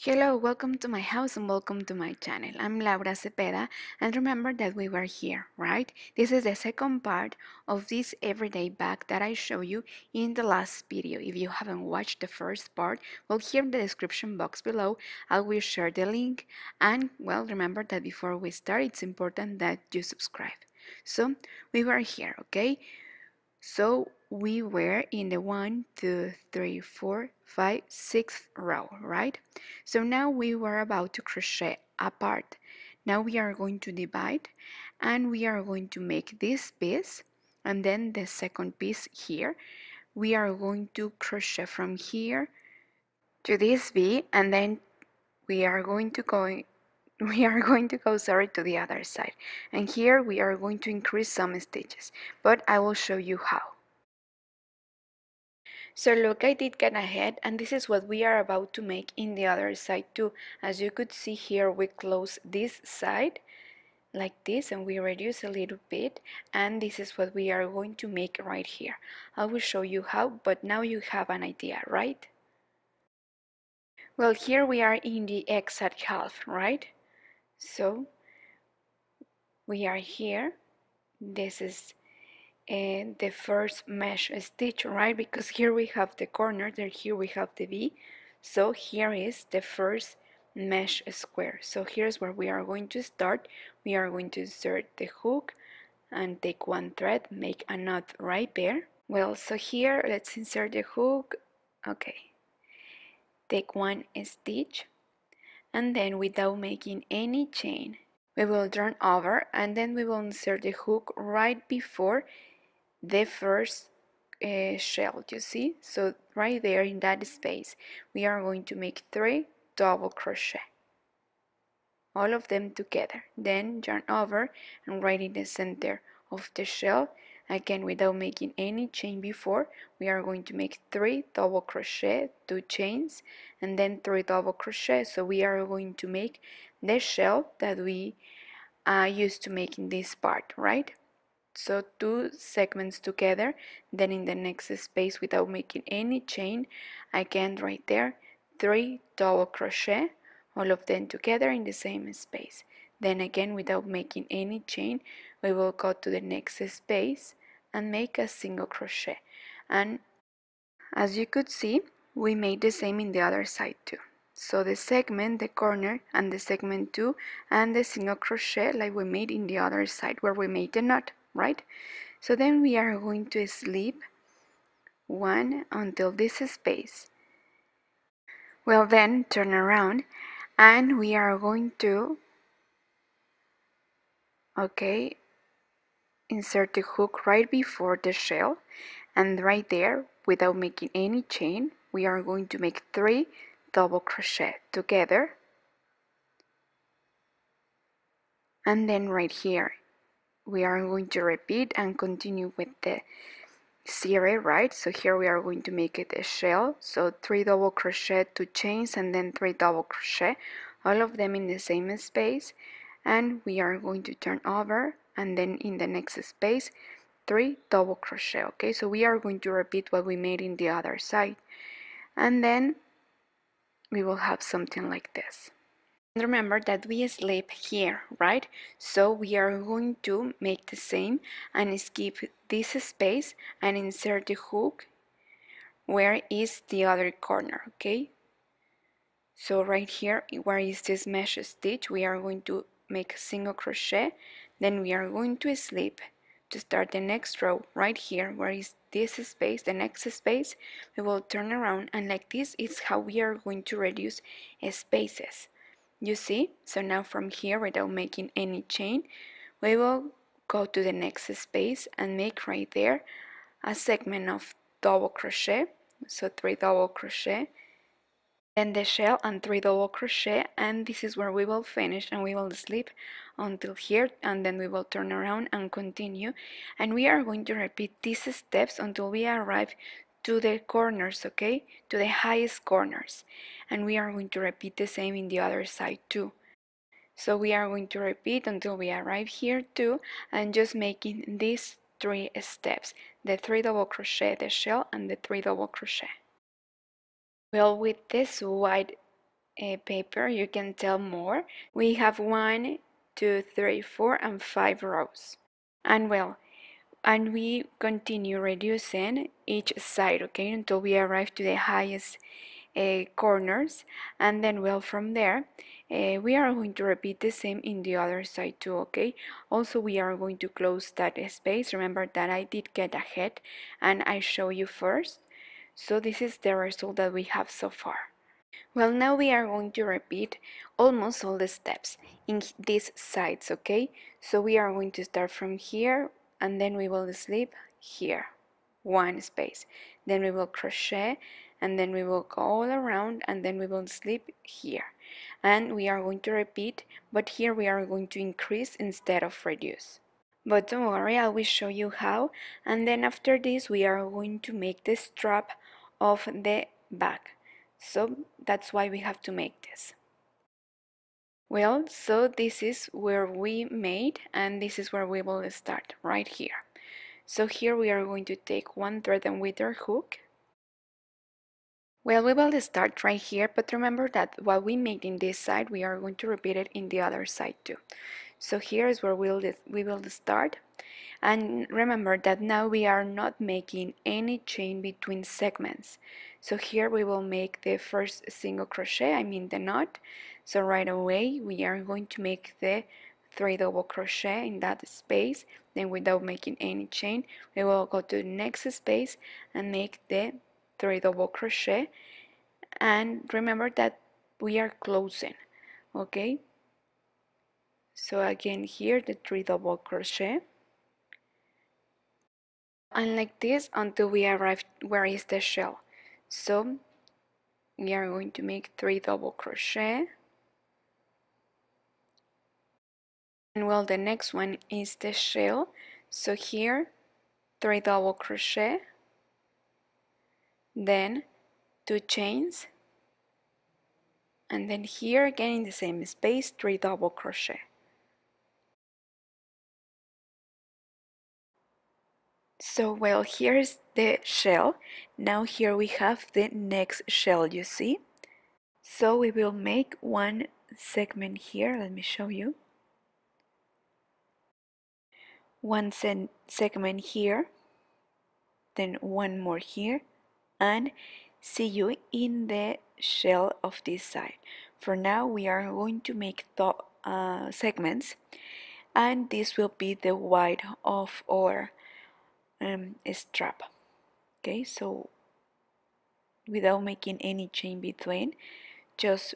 Hello, welcome to my house and welcome to my channel. I'm Laura Cepeda and remember that we were here, right? This is the second part of this everyday bag that I show you in the last video. If you haven't watched the first part, well here in the description box below I will share the link and well remember that before we start it's important that you subscribe. So we were here, okay? So we were in the one, two, three, four, five, sixth row, right? So now we were about to crochet apart. Now we are going to divide and we are going to make this piece and then the second piece here. We are going to crochet from here to this V and then we are going to go we are going to go sorry to the other side. And here we are going to increase some stitches but I will show you how. So look I did get ahead and this is what we are about to make in the other side too. As you could see here we close this side like this and we reduce a little bit and this is what we are going to make right here. I will show you how but now you have an idea right? Well here we are in the exact half right so we are here. This is uh, the first mesh stitch right? Because here we have the corner there here we have the V. So here is the first mesh square. So here's where we are going to start. We are going to insert the hook and take one thread make a knot right there. Well so here let's insert the hook. Okay. Take one stitch and then without making any chain. We will turn over and then we will insert the hook right before the first uh, shell you see? So right there in that space we are going to make three double crochet. All of them together. Then turn over and right in the center of the shell again without making any chain before we are going to make three double crochet two chains and then three double crochet. So we are going to make the shell that we uh, used to make in this part right? So two segments together then in the next space without making any chain again right there three double crochet all of them together in the same space. Then again without making any chain we will go to the next space and make a single crochet. And as you could see we made the same in the other side too. So the segment the corner and the segment 2 and the single crochet like we made in the other side where we made the knot right? So then we are going to slip one until this space. Well then turn around and we are going to okay insert the hook right before the shell and right there without making any chain we are going to make three double crochet together. And then right here we are going to repeat and continue with the series right? So here we are going to make it a shell. So three double crochet two chains and then three double crochet all of them in the same space. And we are going to turn over and then in the next space three double crochet okay? So we are going to repeat what we made in the other side. And then we will have something like this. And remember that we slip here right? So we are going to make the same and skip this space and insert the hook where is the other corner okay? So right here where is this mesh stitch? We are going to make a single crochet then we are going to slip to start the next row right here where is this space the next space. We will turn around and like this is how we are going to reduce spaces. You see? So now from here without making any chain we will go to the next space and make right there a segment of double crochet. So three double crochet then the shell and three double crochet and this is where we will finish and we will slip until here and then we will turn around and continue. And we are going to repeat these steps until we arrive to the corners okay? To the highest corners. And we are going to repeat the same in the other side too. So we are going to repeat until we arrive here too and just making these three steps the three double crochet the shell and the three double crochet. Well, with this white uh, paper you can tell more. We have one, two, three, four, and five rows. And well, and we continue reducing each side, okay, until we arrive to the highest uh, corners. And then, well, from there, uh, we are going to repeat the same in the other side too, okay? Also, we are going to close that space. Remember that I did get ahead and I show you first. So this is the result that we have so far. Well, now we are going to repeat almost all the steps in these sides, okay? So we are going to start from here and then we will slip here, one space. Then we will crochet and then we will go all around and then we will slip here. And we are going to repeat, but here we are going to increase instead of reduce. But don't worry, I will show you how. And then after this, we are going to make the strap of the bag. So that's why we have to make this. Well, so this is where we made and this is where we will start, right here. So here we are going to take one thread and wither hook. Well, we will start right here, but remember that what we made in this side, we are going to repeat it in the other side too. So here is where we'll, we will start and remember that now we are not making any chain between segments so here we will make the first single crochet I mean the knot. So right away we are going to make the three double crochet in that space. Then without making any chain we will go to the next space and make the three double crochet. And remember that we are closing okay? So again here the three double crochet. And like this until we arrive where is the shell so we are going to make three double crochet. And well the next one is the shell. So here three double crochet. Then two chains. And then here again in the same space three double crochet So well, here's the shell. Now here we have the next shell, you see? So we will make one segment here, let me show you. One se segment here, then one more here, and see you in the shell of this side. For now we are going to make the uh, segments and this will be the white of our um, strap. Okay so without making any chain between just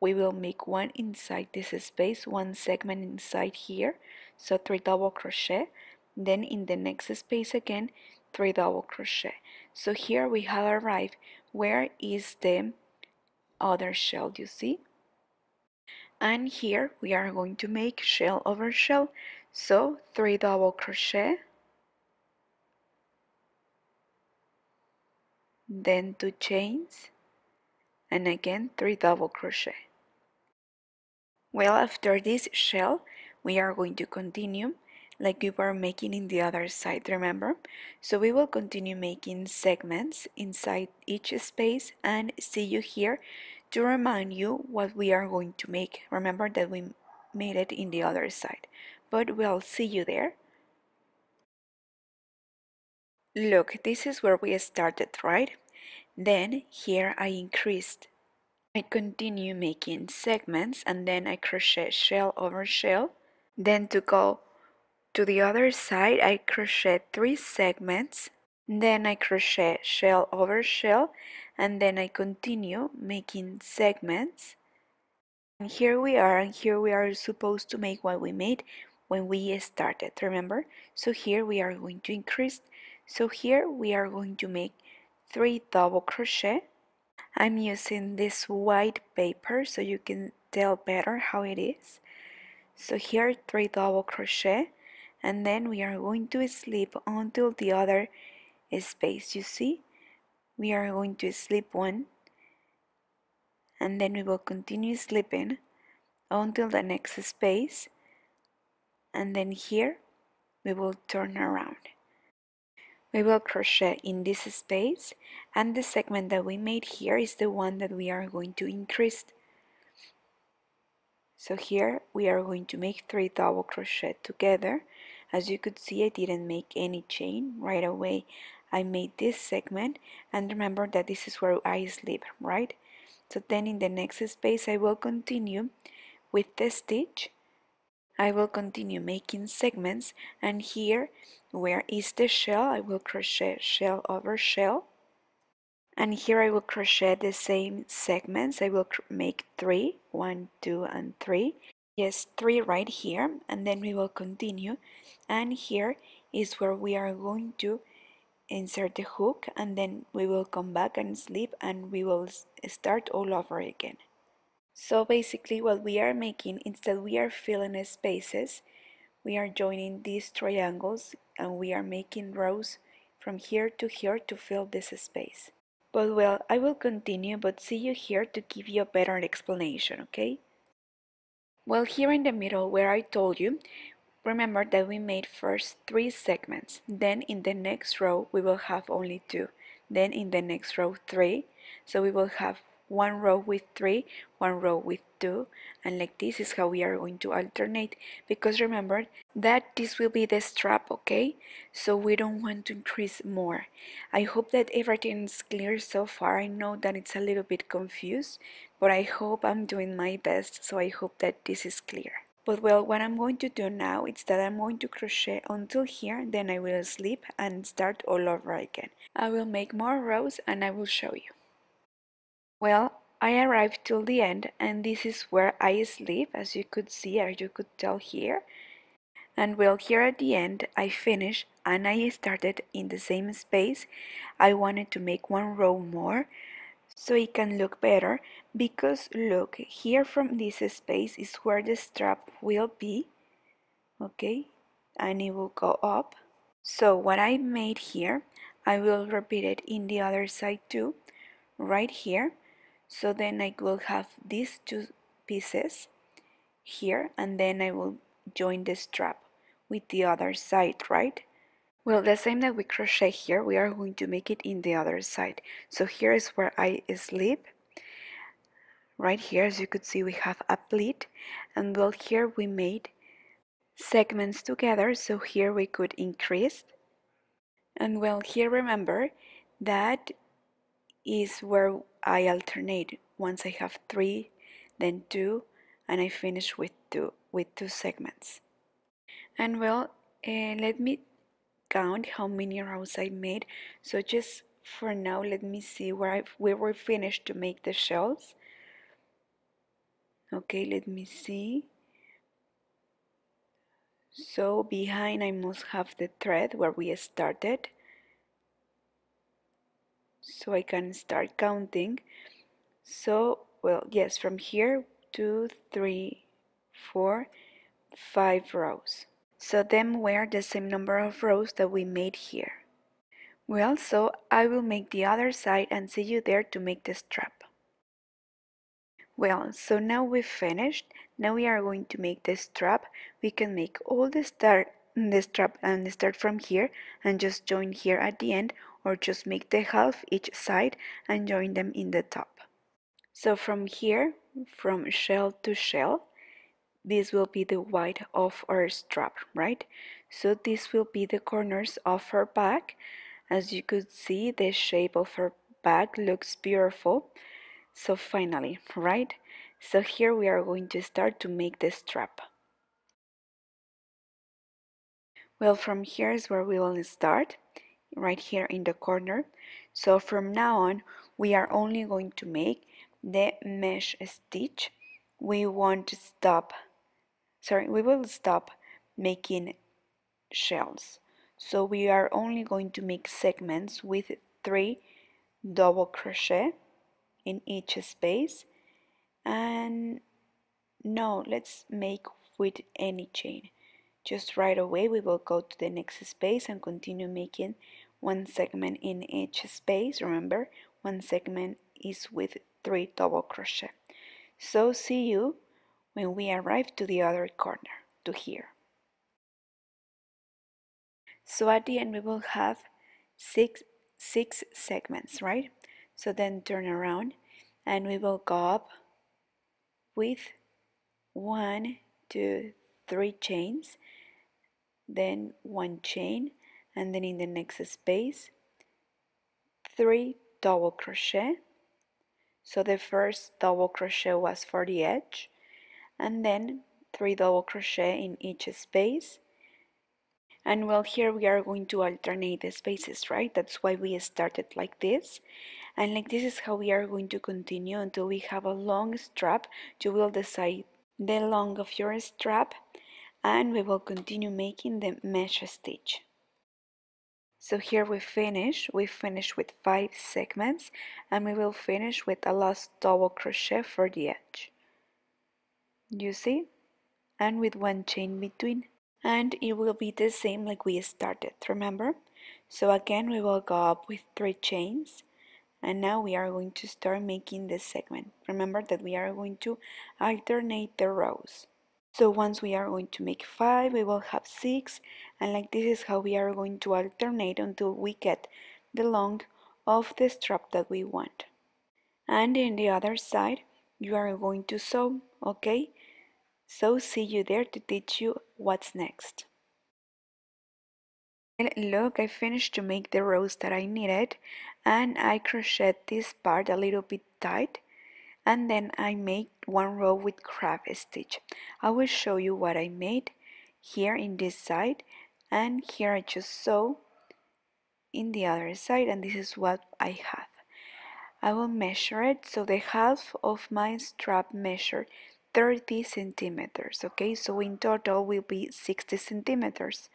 we will make one inside this space one segment inside here. So three double crochet. Then in the next space again three double crochet. So here we have arrived. Where is the other shell you see? And here we are going to make shell over shell. So three double crochet then two chains and again three double crochet. Well after this shell we are going to continue like we were making in the other side remember? So we will continue making segments inside each space and see you here to remind you what we are going to make. Remember that we made it in the other side but we'll see you there Look, this is where we started, right? Then here I increased. I continue making segments and then I crochet shell over shell. Then to go to the other side, I crochet three segments. Then I crochet shell over shell and then I continue making segments. And here we are and here we are supposed to make what we made when we started, remember? So here we are going to increase so here we are going to make three double crochet. I'm using this white paper so you can tell better how it is. So here three double crochet. And then we are going to slip until the other space you see? We are going to slip one. And then we will continue slipping until the next space. And then here we will turn around we will crochet in this space. And the segment that we made here is the one that we are going to increase. So here we are going to make three double crochet together. As you could see I didn't make any chain right away. I made this segment. And remember that this is where I slip right? So then in the next space I will continue with the stitch. I will continue making segments. And here where is the shell? I will crochet shell over shell. And here I will crochet the same segments. I will make three. One two and three. Yes three right here. And then we will continue. And here is where we are going to insert the hook. And then we will come back and slip and we will start all over again. So basically what we are making instead we are filling spaces we are joining these triangles and we are making rows from here to here to fill this space. But well I will continue but see you here to give you a better explanation okay? Well here in the middle where I told you Remember that we made first three segments, then in the next row we will have only two, then in the next row three, so we will have one row with three, one row with two, and like this is how we are going to alternate, because remember that this will be the strap, okay? So we don't want to increase more. I hope that everything is clear so far. I know that it's a little bit confused, but I hope I'm doing my best, so I hope that this is clear. But well, what I'm going to do now is that I'm going to crochet until here, then I will slip and start all over again. I will make more rows and I will show you. Well, I arrived till the end and this is where I sleep as you could see or you could tell here. And well, here at the end, I finished and I started in the same space. I wanted to make one row more, so it can look better because look here from this space is where the strap will be okay and it will go up so what I made here I will repeat it in the other side too right here so then I will have these two pieces here and then I will join the strap with the other side right well, the same that we crochet here, we are going to make it in the other side. So here is where I slip. Right here, as you could see, we have a pleat. And well, here we made segments together. So here we could increase. And well, here remember that is where I alternate. Once I have three, then two, and I finish with two, with two segments. And well, uh, let me count how many rows I made so just for now let me see where I where we finished to make the shells okay let me see so behind I must have the thread where we started so I can start counting so well yes from here two three four five rows so them were the same number of rows that we made here. Well, so I will make the other side and see you there to make the strap. Well, so now we've finished. Now we are going to make the strap. We can make all the start the strap and start from here and just join here at the end or just make the half each side and join them in the top. So from here, from shell to shell, this will be the white of our strap right? So this will be the corners of her back as you could see the shape of her back looks beautiful. So finally right? So here we are going to start to make the strap. Well from here is where we will start right here in the corner. So from now on we are only going to make the mesh stitch. We won't stop sorry we will stop making shells. So we are only going to make segments with three double crochet in each space. And no let's make with any chain. Just right away we will go to the next space and continue making one segment in each space remember one segment is with three double crochet so see you when we arrive to the other corner, to here. So at the end we will have six, six segments, right? So then turn around and we will go up with one two three chains then one chain and then in the next space three double crochet. So the first double crochet was for the edge. And then three double crochet in each space. And well here we are going to alternate the spaces right? That's why we started like this. And like this is how we are going to continue until we have a long strap. You will decide the long of your strap. And we will continue making the mesh stitch so here we finish we finish with five segments and we will finish with a last double crochet for the edge. You see? And with one chain between. And it will be the same like we started remember? So again we will go up with three chains and now we are going to start making this segment. Remember that we are going to alternate the rows so once we are going to make five we will have six. And like this is how we are going to alternate until we get the long of the strap that we want. And in the other side you are going to sew okay? So see you there to teach you what's next. And look, I finished to make the rows that I needed and I crocheted this part a little bit tight and then I made one row with crab stitch. I will show you what I made here in this side and here I just sew in the other side and this is what I have. I will measure it so the half of my strap measured 30 centimeters okay so in total will be 60 centimeters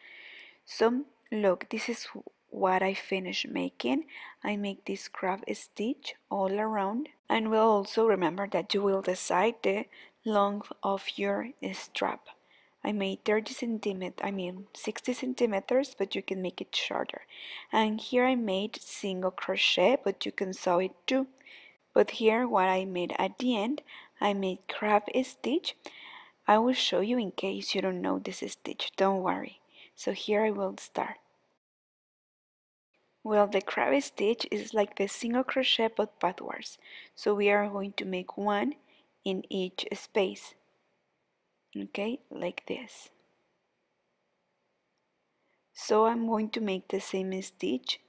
so look this is what I finished making I make this crab stitch all around and we'll also remember that you will decide the length of your strap I made 30 centimeters I mean 60 centimeters but you can make it shorter and here I made single crochet but you can sew it too but here what I made at the end I made crab stitch. I will show you in case you don't know this stitch, don't worry. So here I will start. Well, the crab stitch is like the single crochet but backwards. So we are going to make one in each space. Okay, like this. So I'm going to make the same stitch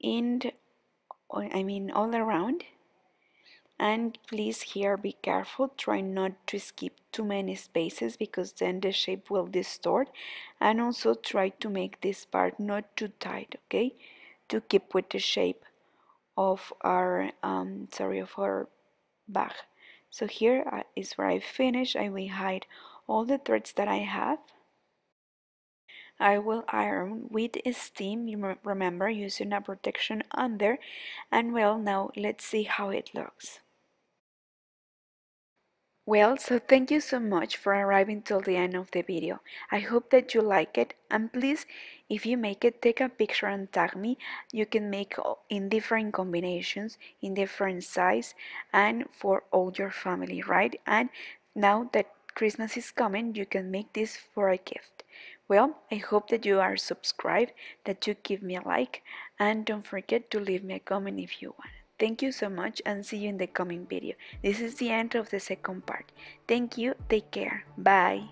in, I mean all around and please here be careful. Try not to skip too many spaces because then the shape will distort. And also try to make this part not too tight okay? To keep with the shape of our um, sorry of our bag. So here uh, where I finish I will hide all the threads that I have. I will iron with steam remember using a protection under. And well now let's see how it looks well, so thank you so much for arriving till the end of the video. I hope that you like it and please if you make it take a picture and tag me. You can make in different combinations, in different size and for all your family, right? And now that Christmas is coming, you can make this for a gift. Well, I hope that you are subscribed, that you give me a like and don't forget to leave me a comment if you want. Thank you so much and see you in the coming video. This is the end of the second part. Thank you, take care, bye.